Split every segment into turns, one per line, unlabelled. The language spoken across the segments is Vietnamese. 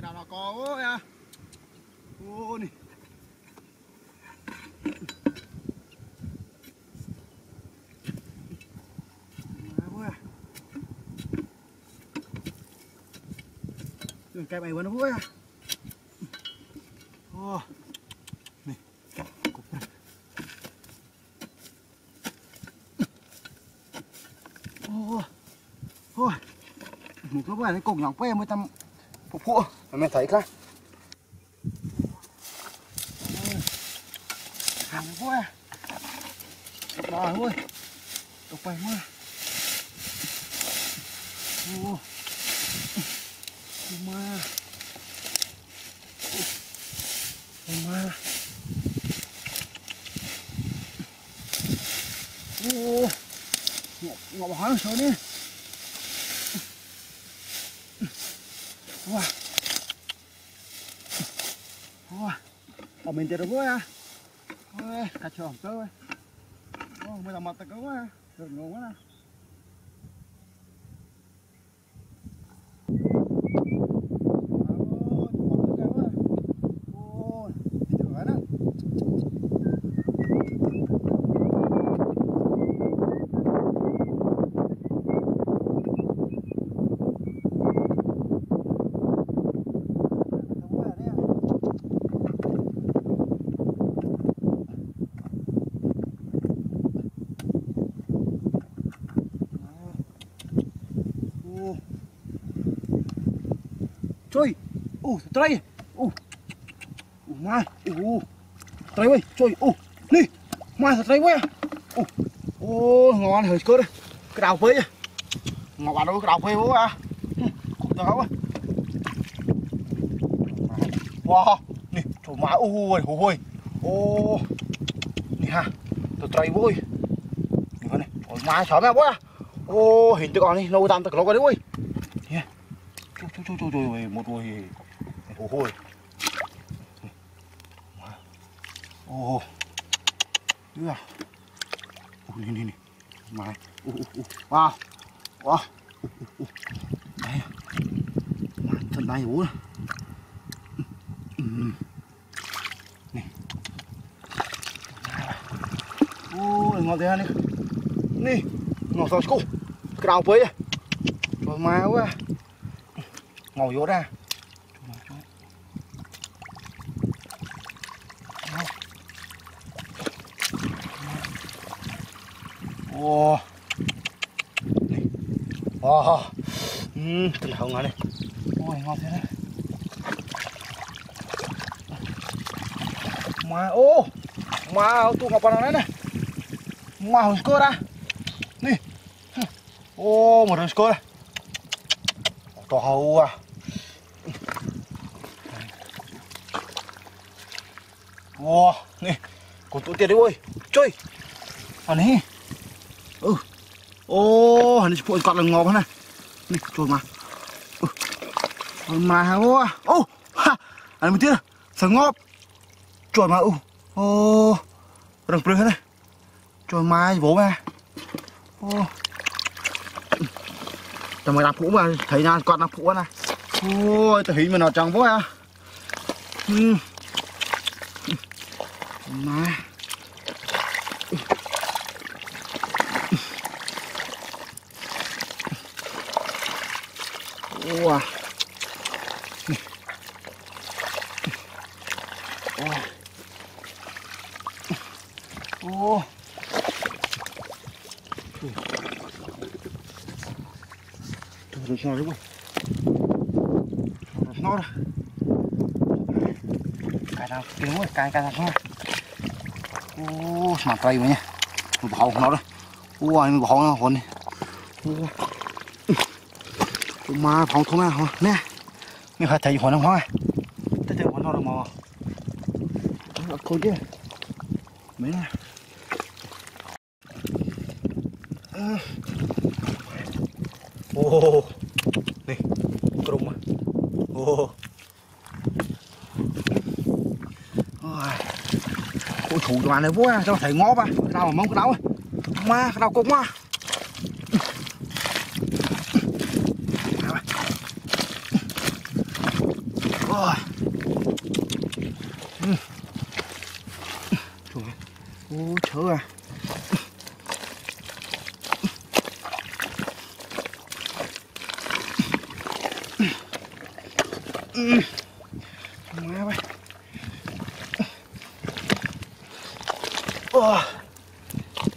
đào nào nó có ôi à. Ô này Đường cái mày vẫn nó vui à. Ô Này Cục này Ô. Ô Một cái bài này cục nhọc quê mới tầm Phục vụ. Mày thấy không Hàng quá à Rồi tục bày quá Ô Ma. ô Ma. Ô. Ngọc ngọc hỏi sao đi. Ở mình chơi được à. Ôi, cá chồm cơ ơi. Mới làm mặt ta cơ quá. Được ngon quá nè. Ủa trai Ủa Ủa mai. Ủa Trời ơi Trời Ủa Nè Mai thật trai quá. Ủa ô ngon hơi cơ đấy. Cái đào phê Ngọt vào đâu cái đào phê bố à. Không được quá. Wow. Nè Trời, má hồ ui Ô. Nè ha Trời trai vui nhìn này, Trời, má sợ mẹ quá. Ô, hình tôi còn đi Lâu tạm tao lâu rồi đấy, ui. Chú chú chú chú một rồi hồ hôi ô đưa. À ô đi đi đi mày. Ô ô ô wow wow đấy mà thật này bố này. Ô ngọt thế này. Nè ngọt sao cô cái đào với rồi mà quá ngồi vô ra Wow. Này. Wow. Ừ, thật hồng này. Ôi, ngon thế này. Mà ô. Mà tu ngọc vào này. Mà hồng cơ ra. Nè. Ô, một hồng cơ này. To hầu à. Wow, nè. Còn tụi tiền đấy ôi Chơi. À này. Ừ. Ô, hắn chụp cọt là ngọt này. Nè, chuột mà. Ừ. Mà hả ô. Ô, ha. À, anh mới tiếc. Sợ ngọt. chuột mà. Ừ. Ô. Rừng bự này. chuột mà vỗ mà. Ô. Tao mày đạp phụ mà thấy nha, con đạp phụ này. Ôi, tao hình mà nó chẳng vô à. Ừ. โอ้ตัวเล็กน้อยบ่น้อยกายทางเป็นว่ากายกายทางน้อโอ้สมัครไปอยู่เนี่ยมันเผาของเราเลยโอ้ยมันเผาของคนนี่โอ้มาเผาทุ่งนาของเน่ไมีใครใจอยู่หัวน้องห้อแต่เจอหัวนองเรามอ Ờ, mà cô chứ. Mấy nè. Ờ. Ô nè crum à, ô ôi. Thủ đoàn này vui sao thấy ngó ba đau mà mong cái đau, ma cái đâu cũng thử à. Má bay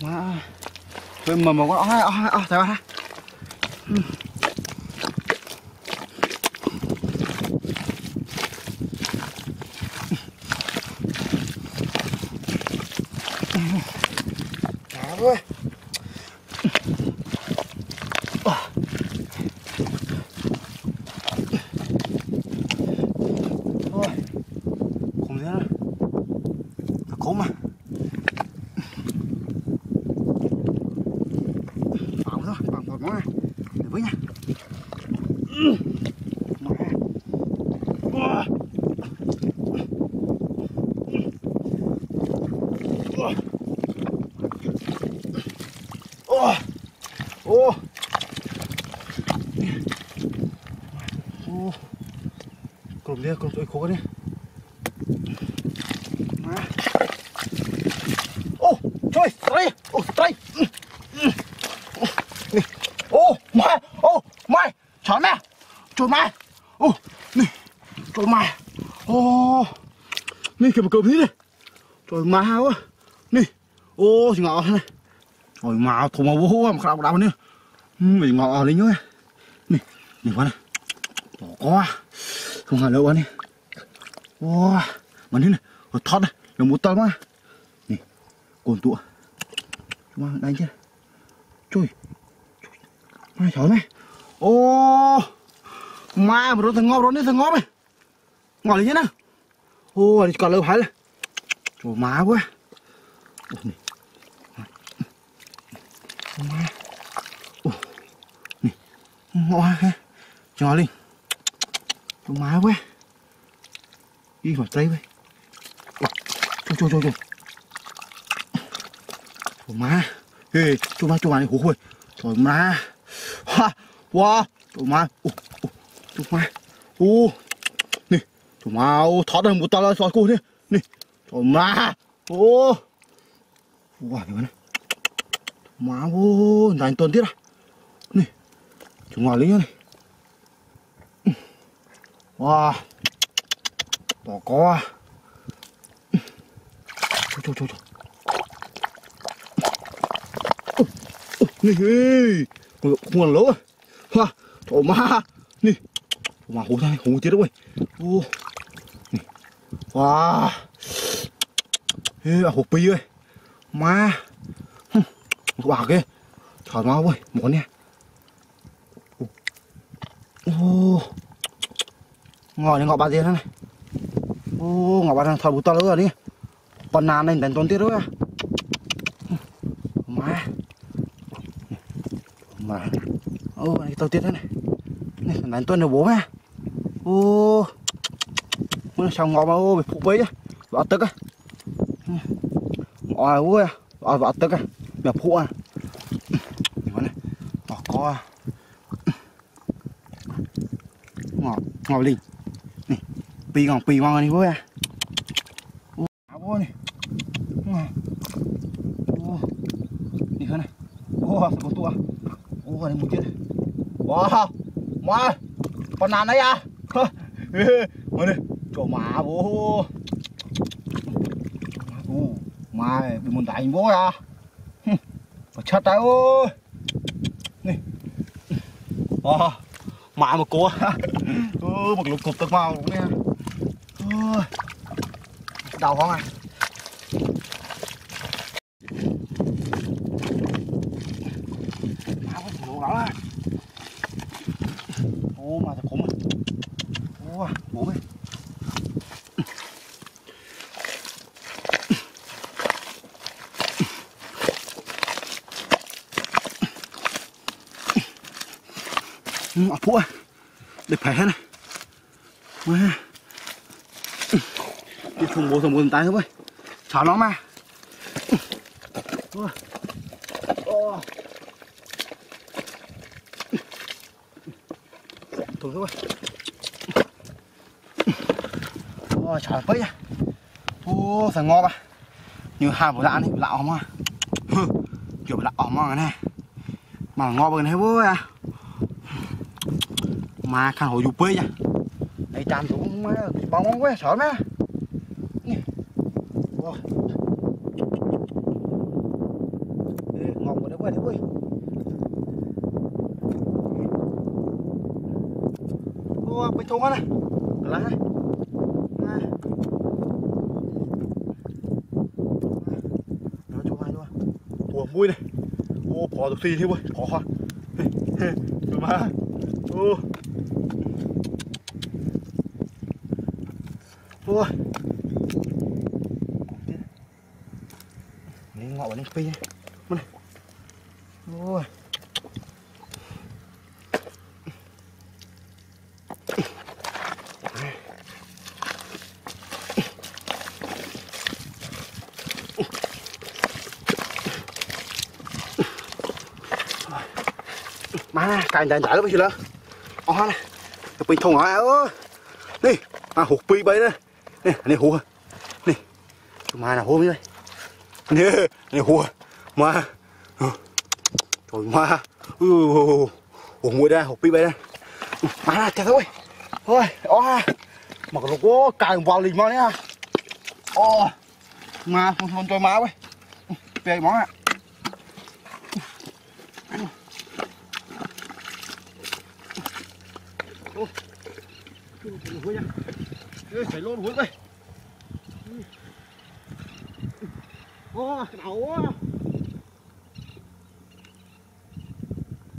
má tôi mà mà có ó ó ó thấy ba Cá thôi Thôi Không thế nào Nó cố mà bảo thôi, bảo một nó này Để với nha Nó ha Ủa. Ủa. Ủa. Ủa. Ủa. Cùng đi, cùng tôi cố đi. Má. Ô, trời, trời, ô, trời. Nè. Ô, mai, ô, mai, chó mẹ, trời mai. Ô, nè, trời mai. Ô, nè, kìa mà cầm thế này. Trời má quá. Nè, ô, chị ngọ à, thế ừ, này. Trời má, thùng mà vô mà khảo đau nữa. Mình ngọ lên nhớ. Nè, nhìn qua này. Bỏ quá. Không hả lâu quá nè. Wow, mà thế này, ở thoát này, là một tao mà. Nè, cồn tụa. Mà đánh chưa? Chui. Mai trời này, Ô. Ma mà nó thằng ngóp nó thằng ngóp này. Ngồi lên nhá nào. Ô, còn lâu phải là. Trời má quá. Má. Ủa. Nè. Ha. Cho lên. Trời má quá. Đi vào tay vậy. Trời trời trời trời. Trời má. Ê, trời má trời má này hú hôi. Trời má. Ha. Wow. Trời má. Ủa. ma, ô, Nè. Trời má. Ô, thoát được một tao là soi cô đi. Nè. Trời ma, Ô. Wow, này này. Má ô, đánh tuần tiết à. Nè. Trời má lấy này. Wow. to có à. chú chú chú. Nè, không còn lỗ à. Ha, ma, nè 와 Mà hú ra này, hú rồi. Ô. Nè. Wow. Ê, à, hộp pi ơi. Má. Hừm, bà kia. Trời má ơi, một con nè. Ô. Ngồi này ngọ bà tiền này. Ô, ngọ bà đang thở bút to nữa đi. Còn nàn này đánh tuần tiết rồi à. Má. Má. Ô, này tao tiết thế này. Này, đánh tuần được bố mẹ. Ô. Mới xong ngọ mà ô, bị phụ bấy á. Bà tức á. Ngọ ôi à. Bà bà tức á. Bà phụ à. Nhìn này. Bỏ có à. Ngọ, ngọ linh. Nè, pì ngon pì ngon này bố à. Ô, áo này. Ngọ. Ô. Đi hơn này. Ô, có tua. Ô, này một chết. Wow. Má. Con nào đấy à? Mày, chỗ má bố. Má bị muốn đánh bố à? Mà chết tay ô Này. à, Má mà cô. Ừ, một lục cục tật vào nè Đau không à? Má có thủ đó à? Ô mà thật khủng à. Ô à, bố mày. Ừ, phũa à. địch phải hết này. Má. Đi thùng bố thùng bố thùng tay thôi ơi. Nó mà. Ôi. Ô. Thùng thôi. Ôi trời bấy à. Ô phải ngon à. Như hai bộ dạng này, lạ không à. Hừ, Kiểu lạ ỏm à này. Mà ngon bên này vui à. Mà khăn hồ dù bấy nha. Đây chạm cũng ờ, má bóng quá, sợ má. Nè. Ngon quá đấy quá đấy ơi ô bên thùng này lá này nó cho hai luôn. Ủa mui này ô bỏ được gì thế ơi bỏ hoa. Mà ô ôi Lấy ngọ lên phi. Này. Ôi má cài đại đại lắm bây giờ ô ha nè bị thùng hả? Ơ. Đi. À hụt pi bay nè nè nè hụt nè má nè nè nè hụt má trời má ừ hụt đây hụt pi bay đây. Má nè chả thôi. Thôi, ô ha mà còn cài vào liền mà nè à. ô má không không cho má vậy về món ạ phải luôn húi đây ô đau quá.